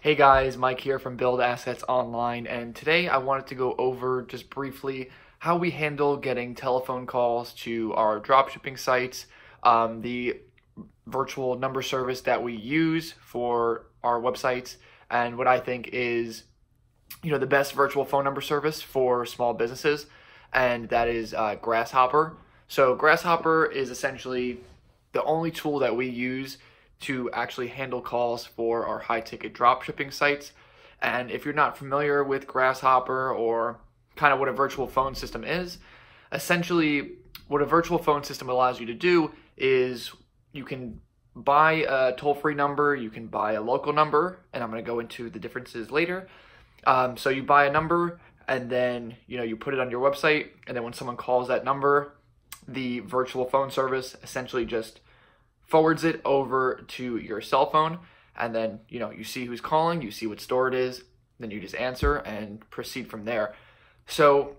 Hey guys, Mike here from Build Assets Online, and today I wanted to go over just briefly how we handle getting telephone calls to our dropshipping sites, um, the virtual number service that we use for our websites, and what I think is, you know, the best virtual phone number service for small businesses, and that is uh, Grasshopper. So Grasshopper is essentially the only tool that we use to actually handle calls for our high ticket drop shipping sites. And if you're not familiar with Grasshopper or kind of what a virtual phone system is, essentially what a virtual phone system allows you to do is you can buy a toll free number, you can buy a local number, and I'm going to go into the differences later. Um, so you buy a number and then you know you put it on your website and then when someone calls that number the virtual phone service essentially just forwards it over to your cell phone and then you know you see who's calling you see what store it is then you just answer and proceed from there. So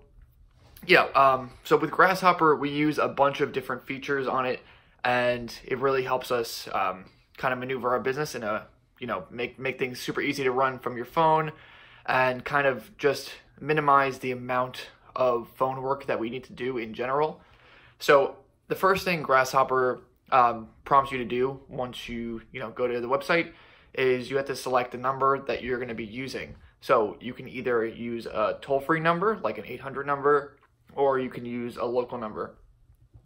yeah um, so with grasshopper we use a bunch of different features on it and it really helps us um, kind of maneuver our business in a you know make make things super easy to run from your phone and kind of just minimize the amount of phone work that we need to do in general. So the first thing grasshopper um, prompts you to do once you you know go to the website is you have to select the number that you're going to be using. So you can either use a toll-free number like an 800 number or you can use a local number.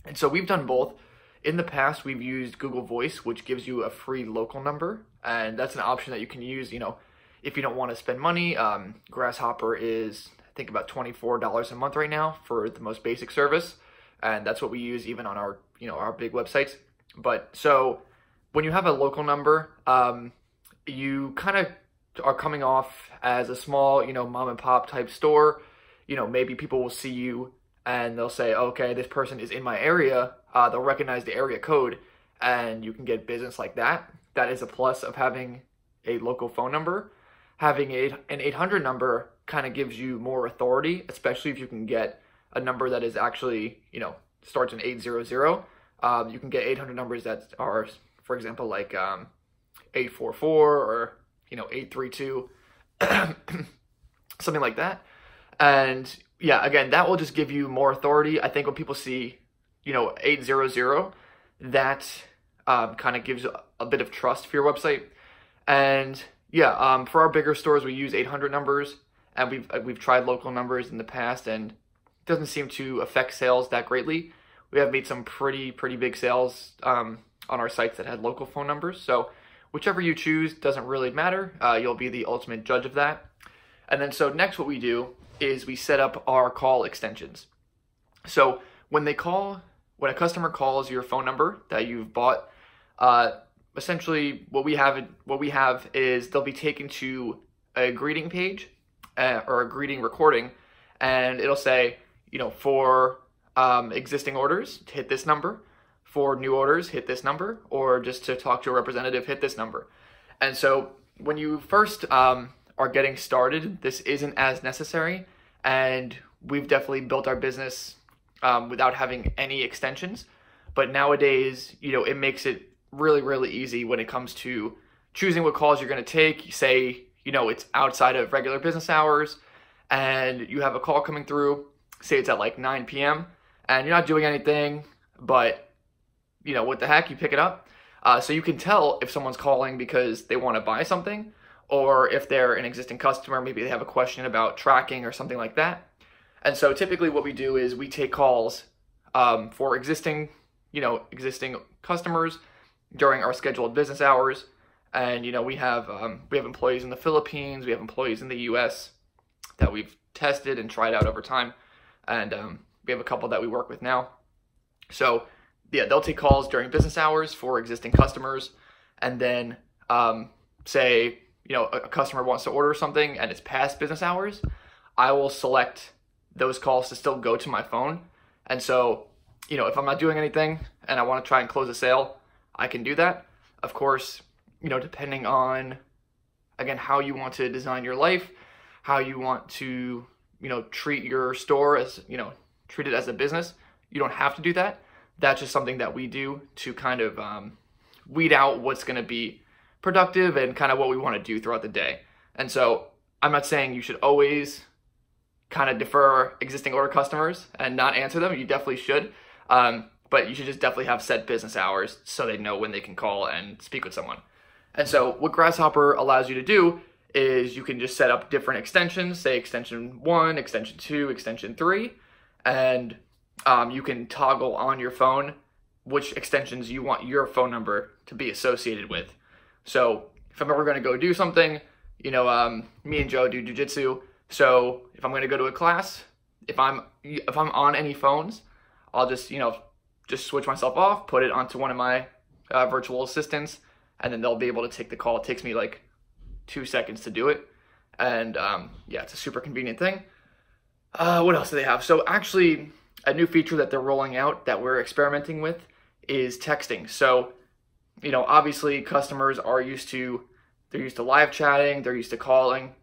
And so we've done both. In the past, we've used Google Voice, which gives you a free local number, and that's an option that you can use. You know, if you don't want to spend money, um, Grasshopper is I think about $24 a month right now for the most basic service, and that's what we use even on our you know our big websites. But so when you have a local number, um, you kind of are coming off as a small, you know, mom and pop type store. You know, maybe people will see you and they'll say, okay, this person is in my area. Uh, they'll recognize the area code and you can get business like that. That is a plus of having a local phone number. Having a, an 800 number kind of gives you more authority, especially if you can get a number that is actually, you know, starts in 800 um, you can get 800 numbers that are, for example, like um, 844 or, you know, 832, something like that. And yeah, again, that will just give you more authority. I think when people see, you know, 800, that um, kind of gives a bit of trust for your website. And yeah, um, for our bigger stores, we use 800 numbers, and we've we've tried local numbers in the past, and doesn't seem to affect sales that greatly we have made some pretty pretty big sales um, on our sites that had local phone numbers. So whichever you choose doesn't really matter. Uh, you'll be the ultimate judge of that. And then so next what we do is we set up our call extensions. So when they call, when a customer calls your phone number that you've bought, uh, essentially what we have what we have is they'll be taken to a greeting page uh, or a greeting recording, and it'll say, you know, for um, existing orders, hit this number. For new orders, hit this number. Or just to talk to a representative, hit this number. And so when you first um, are getting started, this isn't as necessary. And we've definitely built our business um, without having any extensions. But nowadays, you know, it makes it really, really easy when it comes to choosing what calls you're going to take. Say, you know, it's outside of regular business hours and you have a call coming through, say it's at like 9 p.m and you're not doing anything, but you know, what the heck, you pick it up. Uh, so you can tell if someone's calling because they want to buy something, or if they're an existing customer, maybe they have a question about tracking or something like that. And so typically what we do is we take calls um, for existing, you know, existing customers during our scheduled business hours. And you know, we have um, we have employees in the Philippines, we have employees in the U.S. that we've tested and tried out over time, and um, we have a couple that we work with now. So yeah, they'll take calls during business hours for existing customers, and then um, say you know a, a customer wants to order something and it's past business hours, I will select those calls to still go to my phone. And so you know if I'm not doing anything and I want to try and close a sale, I can do that. Of course, you know depending on again how you want to design your life, how you want to you know treat your store as you know treat it as a business. You don't have to do that. That's just something that we do to kind of um, weed out what's going to be productive and kind of what we want to do throughout the day. And so I'm not saying you should always kind of defer existing order customers and not answer them. You definitely should. Um, but you should just definitely have set business hours so they know when they can call and speak with someone. And so what Grasshopper allows you to do is you can just set up different extensions, say extension one, extension two, extension three, and um, you can toggle on your phone which extensions you want your phone number to be associated with. So if I'm ever going to go do something, you know, um, me and Joe do jujitsu. So if I'm going to go to a class, if I'm if I'm on any phones, I'll just you know just switch myself off, put it onto one of my uh, virtual assistants, and then they'll be able to take the call. It takes me like two seconds to do it, and um, yeah, it's a super convenient thing. Uh, what else do they have? So actually, a new feature that they're rolling out that we're experimenting with is texting. So, you know, obviously customers are used to they're used to live chatting, they're used to calling,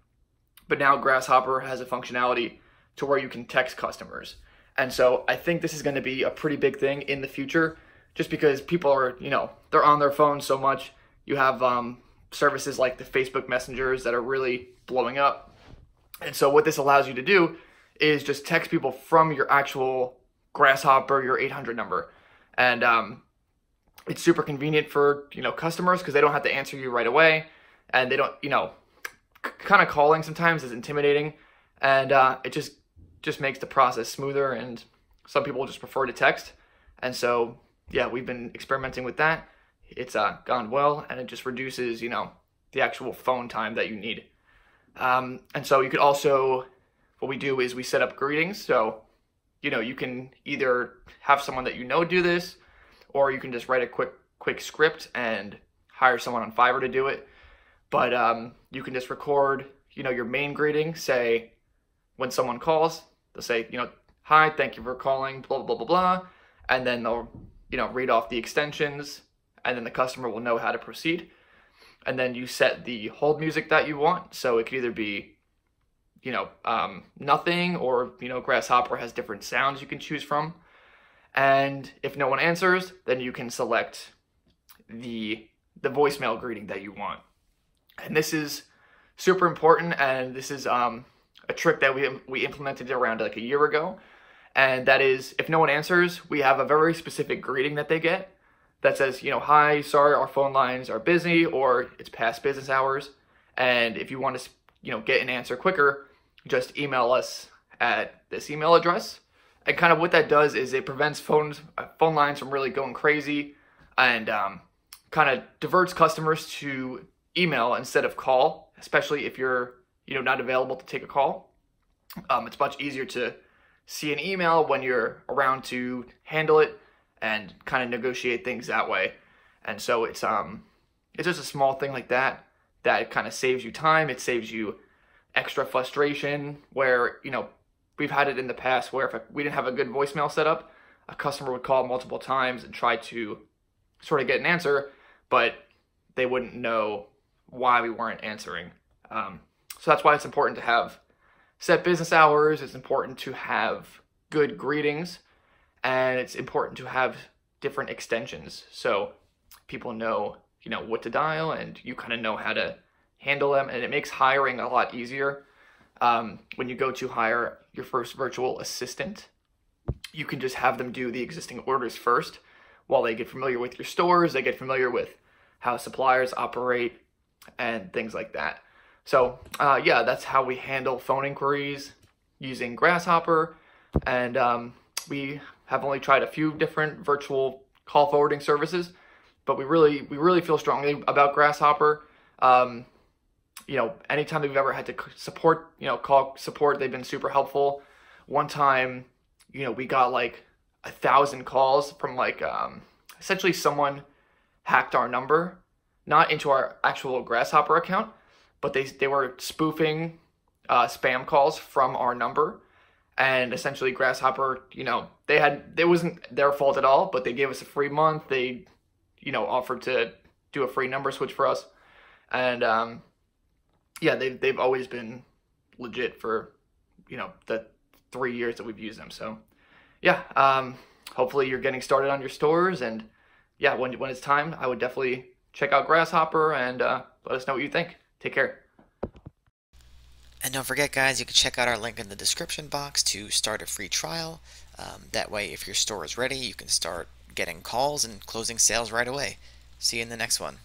but now Grasshopper has a functionality to where you can text customers. And so I think this is going to be a pretty big thing in the future just because people are, you know, they're on their phones so much. You have um, services like the Facebook messengers that are really blowing up. And so what this allows you to do is just text people from your actual Grasshopper, your 800 number. And um, it's super convenient for, you know, customers because they don't have to answer you right away. And they don't, you know, kind of calling sometimes is intimidating. And uh, it just just makes the process smoother and some people just prefer to text. And so, yeah, we've been experimenting with that. It's uh, gone well and it just reduces, you know, the actual phone time that you need. Um, and so you could also, what we do is we set up greetings. So, you know, you can either have someone that you know do this, or you can just write a quick quick script and hire someone on Fiverr to do it. But um, you can just record, you know, your main greeting. Say when someone calls, They'll say, you know, hi, thank you for calling, blah, blah, blah, blah. And then they'll, you know, read off the extensions and then the customer will know how to proceed. And then you set the hold music that you want. So it could either be, you know, um, nothing or, you know, Grasshopper has different sounds you can choose from. And if no one answers, then you can select the the voicemail greeting that you want. And this is super important and this is um, a trick that we we implemented around like a year ago, and that is if no one answers, we have a very specific greeting that they get that says, you know, hi, sorry, our phone lines are busy or it's past business hours, and if you want to, you know, get an answer quicker, just email us at this email address. And kind of what that does is it prevents phones uh, phone lines from really going crazy, and um, kind of diverts customers to email instead of call, especially if you're you know, not available to take a call. Um, it's much easier to see an email when you're around to handle it and kind of negotiate things that way. And so it's um it's just a small thing like that that kind of saves you time. It saves you extra frustration where, you know, we've had it in the past where if we didn't have a good voicemail set up, a customer would call multiple times and try to sort of get an answer, but they wouldn't know why we weren't answering. Um, so that's why it's important to have set business hours. It's important to have good greetings, and it's important to have different extensions so people know you know what to dial and you kind of know how to handle them and it makes hiring a lot easier um, when you go to hire your first virtual assistant you can just have them do the existing orders first while they get familiar with your stores they get familiar with how suppliers operate and things like that so uh, yeah, that's how we handle phone inquiries using Grasshopper. And um, we have only tried a few different virtual call forwarding services, but we really we really feel strongly about Grasshopper. Um, you know, anytime we've ever had to support, you know, call support, they've been super helpful. One time, you know, we got like a thousand calls from like um, essentially someone hacked our number, not into our actual Grasshopper account, but they they were spoofing uh, spam calls from our number, and essentially Grasshopper, you know, they had it wasn't their fault at all, but they gave us a free month. They, you know, offered to do a free number switch for us, and um, yeah, they've they've always been legit for, you know, the three years that we've used them. So, yeah, um, hopefully you're getting started on your stores, and yeah, when when it's time, I would definitely check out Grasshopper and uh, let us know what you think. Take care. And don't forget, guys, you can check out our link in the description box to start a free trial. Um, that way, if your store is ready, you can start getting calls and closing sales right away. See you in the next one.